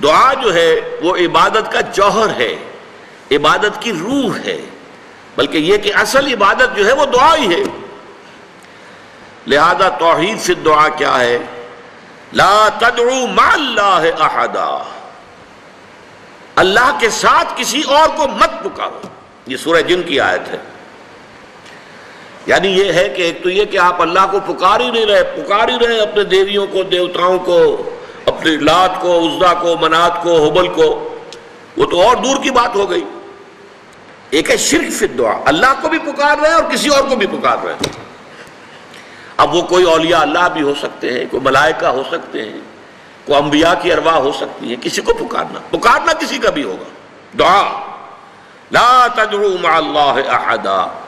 दुआ जो है, वो इबादत का जौहर है, इबादत की रूह है, बल्कि यह कि असल इबादत जो है, वो दुआ ही है। लिहाजा तोहहीद से दुआ क्या है? ला तदरू माल्लाह अहदा। अल्लाह के साथ किसी और को मत पुकारो। ये सूरह जिन की आयत है। यानी ये है कि एक तो ये कि आप अल्लाह को पुकार ही नहीं रहे, पुकार ही रहे अपने देवियों को, देवताओं को लात को, उज्जा को, मनात को, हबल को, वो तो और दूर की बात हो गई। एक है शिरक फिर दुआ। अल्लाह को भी पुकार रहे हैं और किसी और को भी पुकार रहे हैं। अब वो कोई औलिया अल्लाह भी हो सकते हैं, कोई मलाइका हो सकते हैं, कोई अम्बिया की अरवा हो सकती है, किसी को पुकारना। पुकारना किसी का भी होगा। दुआ। ला तजरू अल्लाह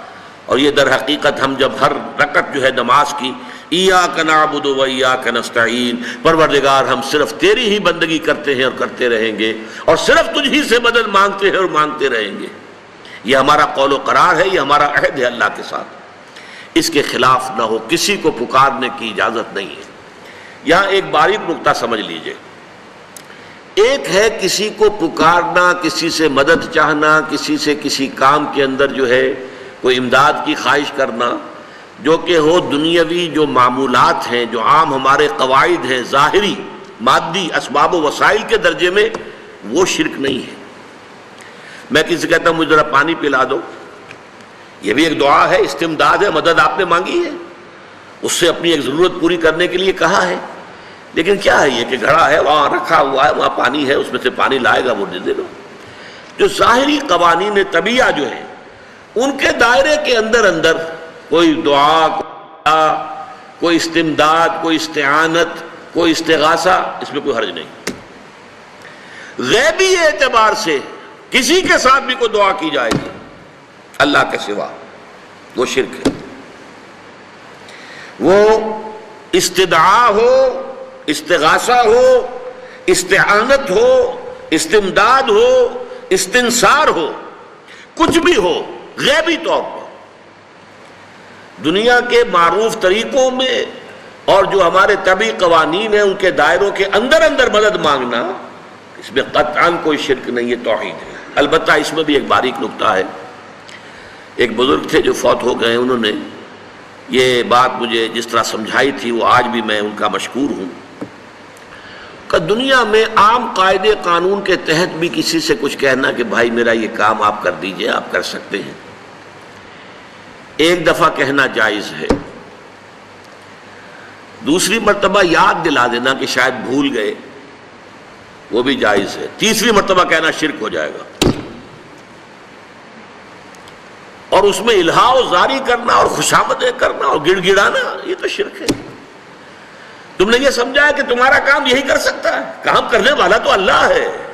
और ये दर हकीकत हम जब हर रकत जो है नमाज़ की ईया कनाबुद वैया कनस्तीन परवरदिगार, हम सिर्फ़ तेरी ही बंदगी करते हैं और करते रहेंगे और सिर्फ़ तुझ ही से मदद मांगते हैं और मांगते रहेंगे। ये हमारा कौल करार है, ये हमारा अहद है अल्लाह के साथ। इसके खिलाफ ना हो, किसी को पुकारने की इजाज़त नहीं है। यहाँ एक बारीक नुकता समझ लीजिए। एक है किसी को पुकारना, किसी से मदद चाहना, किसी से किसी काम के अंदर जो है कोई इमदाद की ख्वाहिश करना। जो कि हो दुनियावी, जो मामूलात हैं, जो आम हमारे कवायद हैं, ज़ाहरी, मादी इसबाब वसाइल के दर्जे में, वो शिरक नहीं है। मैं किसी कहता हूँ, मुझे ज़रा पानी पिला दो। ये भी एक दुआ है, इस्तेमदाद है, मदद आपने मांगी है। उससे अपनी एक ज़रूरत पूरी करने के लिए कहा है। लेकिन क्या है ये कि घड़ा है, वहाँ रखा हुआ है, वहाँ पानी है, उसमें से पानी लाएगा, वो दे दे जो ज़ाहरी कवानी तबिया जो है, उनके दायरे के अंदर अंदर कोई दुआ, कोई इस्तेमदाद, कोई इस्तेआनत, कोई इस्तेगासा, इसमें कोई हर्ज नहीं। गैबी एतबार से किसी के साथ भी कोई दुआ की जाएगी, अल्लाह के सिवा, वो शिरक है। वो इस्तदा हो, इस्तेगासा हो, इस्तेआनत हो, इस्तेमदाद हो इस्तसार हो, कुछ भी हो, गैबी तौर पर। दुनिया के मारूफ तरीकों में और जो हमारे तभी कवानीन है, उनके दायरों के अंदर अंदर मदद मांगना, इसमें कतान कोई शिरक नहीं है तोहहीद है। अलबत् इसमें भी एक बारीक नुकता है। एक बुज़ुर्ग थे जो फौत हो गए उन्होंने ये बात मुझे जिस तरह समझाई थी, वो आज भी मैं उनका मशहूर हूँ का दुनिया में आम कायदे कानून के तहत भी किसी से कुछ कहना कि, भाई मेरा ये काम आप कर दीजिए, आप कर सकते हैं। एक दफ़ा कहना जायज़ है। दूसरी मरतबा याद दिला देना कि शायद भूल गए, वो भी जायज़ है। तीसरी मरतबा कहना शिरक हो जाएगा। और उसमें इल्हाव जारी करना और खुशामदें करना और गिड़गिड़ाना, ये तो शिरक है। तुमने ये समझा है कि तुम्हारा काम यही कर सकता है। काम करने वाला तो अल्लाह है।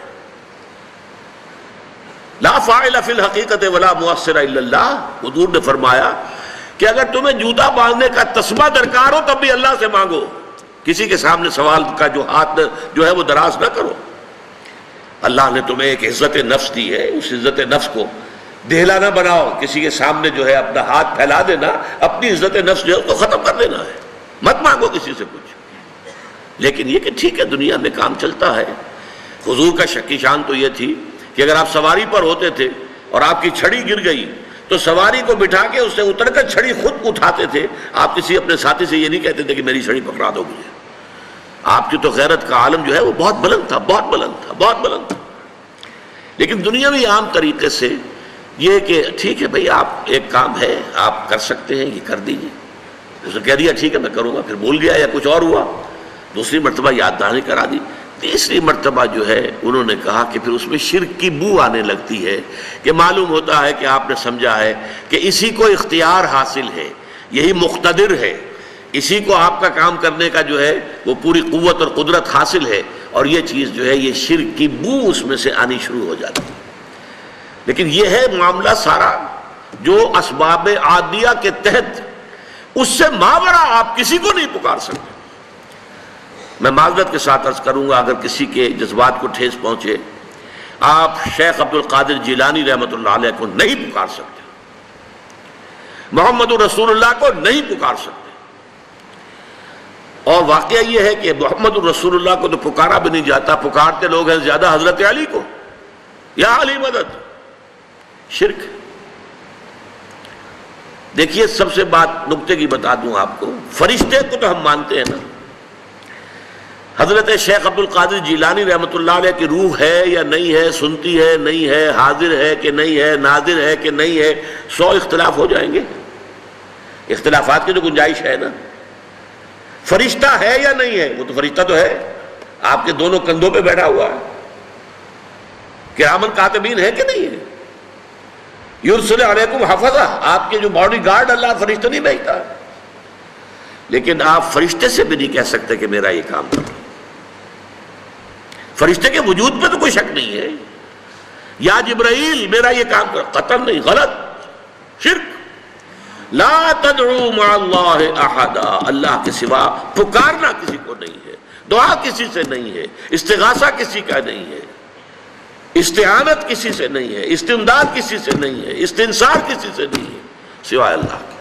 ला फ़ाइल हकीकत वला मुसर हजूर ने फरमाया कि अगर तुम्हें जूता बांधने का तस्मा दरकार हो, तब भी अल्लाह से मांगो। किसी के सामने सवाल का जो हाथ जो है वो दराज ना करो। अल्लाह ने तुम्हें एक इज़्ज़त नफ्स दी है। उस इज़्ज़त नफ्स को देहला ना बनाओ। किसी के सामने जो है अपना हाथ फैला देना, अपनी इज़्ज़त नफ्स जो है उसको ख़त्म कर देना है। मत मांगो किसी से कुछ। लेकिन ये कि ठीक है, दुनिया में काम चलता है। हजूर का शक्की शान तो ये थी कि अगर आप सवारी पर होते थे और आपकी छड़ी गिर गई तो सवारी को बिठा के उससे उतरकर छड़ी खुद उठाते थे। आप किसी अपने साथी से ये नहीं कहते थे कि मेरी छड़ी पकड़ा दो मुझे। आपकी तो गैरत का आलम जो है वो बहुत बुलंद था, बहुत बुलंद था, बहुत बुलंद था। लेकिन दुनिया में आम तरीके से ये कि ठीक है भाई, आप एक काम है, आप कर सकते हैं, ये कर दीजिए। उसने कह दिया, ठीक है, मैं करूँगा। फिर भूल गया, या कुछ और हुआ? दूसरी मरतबा याददानी करा दी। तीसरी मरतबा जो है, उन्होंने कहा कि फिर उसमें शिर की बू आने लगती है कि मालूम होता है कि आपने समझा है कि इसी को इख्तियार हासिल है, यही मुख्तर है। इसी को आपका काम करने का जो है, वो पूरी कुत और कुदरत हासिल है और ये चीज़ जो है, ये शिर की बू उसमें से आनी शुरू हो जाती है। लेकिन यह है मामला सारा जो इसबाब आदिया के तहत, उससे मावरा आप किसी को नहीं पुकार सकते। मैं माजरत के साथ अर्ज़ करूँगा, अगर किसी के जज्बात को ठेस पहुँचे, आप शेख अब्दुल कादिर जिलानी रहमत को नहीं पुकार सकते। मोहम्मद रसूलुल्लाह को नहीं पुकार सकते। और वाक़ यह है कि मोहम्मद रसूलुल्लाह को तो पुकारा भी नहीं जाता। पुकारते लोग हैं ज़्यादा हज़रत अली को। या अली मदद। शिरक। देखिए, सबसे बात नुकते की बता दूँ आपको। फरिश्ते को तो हम मानते हैं ना। हज़रत शेख अब्दुल कादिर जिलानी रहमत की रूह है या नहीं है, सुनती है, नहीं है, हाजिर है कि नहीं है, नाजिर है कि नहीं है, सौ इख्तलाफ हो जाएँगे। इख्तलाफात की तो गुंजाइश है ना। फरिश्ता है या नहीं है? वो तो फरिश्ता तो है। आपके दोनों कंधों पे बैठा हुआ है। क्या अमन कातबीन है कि नहीं है? युरसलकुम हफजा। आपके जो बॉडी गार्ड अल्लाह फरिश्ता नहीं भेजता। लेकिन आप फरिश्ते से भी नहीं कह सकते कि मेरा ये काम करो फरिश्ते के वजूद पे तो कोई शक नहीं है। या जिब्राइल, मेरा ये काम करो कतल नहीं, गलत। शिरक। ला अहदा। अल्लाह के सिवा पुकारना किसी को नहीं है। दुआ किसी से नहीं है। इस्तेगासा किसी का नहीं है। इस्तेआनत किसी से नहीं है। इस्तेमदाद किसी से नहीं है। इस्तेंसार किसी से नहीं है। सिवाय अल्लाह के।